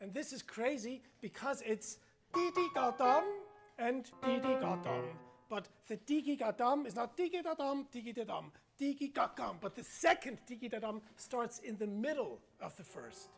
And this is crazy because it's didi-ga-dum and didi-ga-dum. But the digi-ga-dum is not digi-da-dum, digi-da-dum, digi-ga-gum. But the second digi-da-dum starts in the middle of the first.